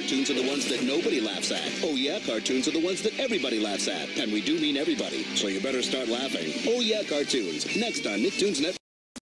cartoons are the ones that nobody laughs at. Oh yeah, cartoons are the ones that everybody laughs at. And we do mean everybody. So you better start laughing. Oh yeah, cartoons. Next on Nicktoons Network.